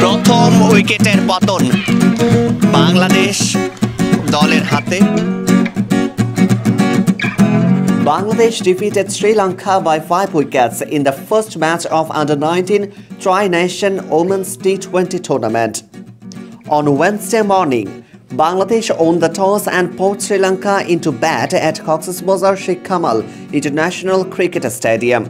প্রথম উইকেটের পতন বাংলাদেশ দলের হাতে Bangladesh defeated Sri Lanka by 5 wickets in the first match of Under-19 Tri-Nation Women's T20 tournament. On Wednesday morning, Bangladesh won the toss and put Sri Lanka into bat at Cox's Bazar Sheikh Kamal International Cricket Stadium.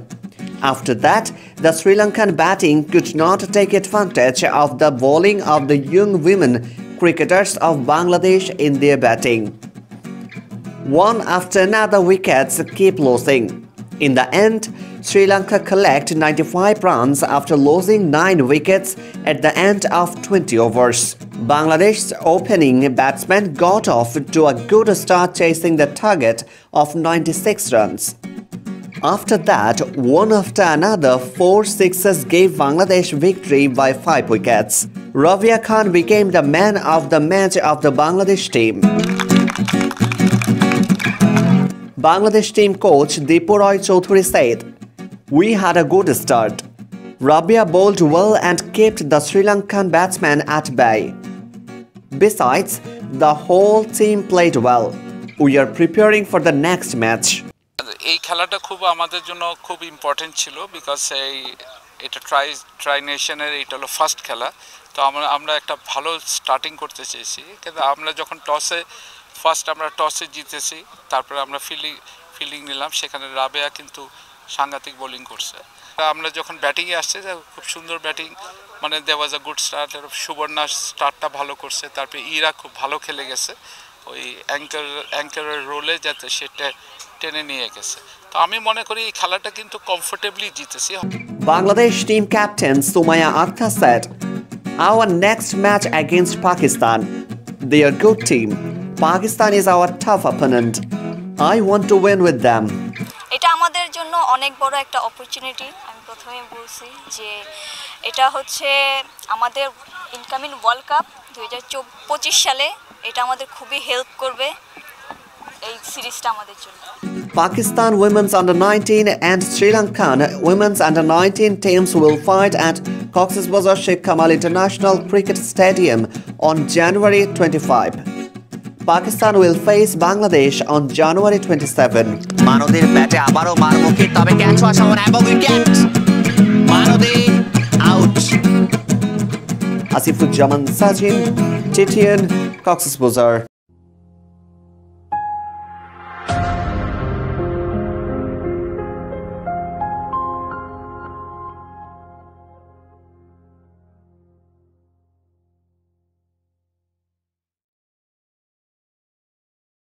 After that, the Sri Lankan batting could not take advantage of the bowling of the young women cricketers of Bangladesh in their batting. One after another wickets keep losing. In the end, Sri Lanka collect 95 runs after losing 9 wickets at the end of 20 overs. Bangladesh's opening batsman got off to a good start chasing the target of 96 runs. After that, one after another, four sixes gave Bangladesh victory by 5 wickets. Ravia Khan became the man of the match of the Bangladesh team. Bangladesh team coach Dipu Roy Chaudhary said, We had a good start. Rabia bowled well and kept the Sri Lankan batsman at bay. Besides, the whole team played well. We are preparing for the next match. এই খেলাটা খুব আমাদের জন্য খুব important ছিল because এই, এটা try try নেশনের এটা হলো ফার্স্ট খেলা। তো আমরা আমরা একটা ভালো স্টার্টিং করতে চেয়েছি। কিন্তু আমরা যখন টসে ফার্স্ট আমরা টসে জিতেছি, তারপরে আমরা ফিল্ডিং ফিল্ডিং নিলাম। সেখানে রাবেয়া কিন্তু সাংঘাতিক বোলিং করছে। আমরা যখন ব্যাটিংয়ে আসছে খুব সুন্দর ব্যাটিং মানে they was a good start Suborna স্টার্টটা ভালো করছে। তারপরে ইরা খুব ভালো খেলে গেছে। ওই অ্যাঙ্কার অ্যাঙ্কারের রোলে যাতে সেটা টেনে নিয়ে গেছে। তো আমি মনে করি এই খেলাটা কিন্তু কমফোর্টেবলি জিতেছি। Bangladesh team captain Sumaiya Arthur sir our next match against Pakistan they are good team Pakistan is our tough opponent I want to win with them এটা আমাদের জন্য অনেক বড় একটা অপরচুনিটি প্রথমেই বলছি যে এটা হচ্ছে আমাদের ইনকামিং ওয়ার্ল্ড কাপ দু হাজার পঁচিশ সালে এটা আমাদের খুবই হেল্প করবে এই সিরিজটা আমাদের জন্য Pakistan women's under 19 and Sri Lankan women's under 19 teams will fight at Cox's Bazar Sheikh Kamal International Cricket Stadium on January 25. Pakistan will face Bangladesh on January 27. মানদের ব্যাটে আবারও মারমুখী তবে ক্যাচ হওয়া এবং wicket আসিফুজ্জামান সাজিন টিটিএন কক্সবাজার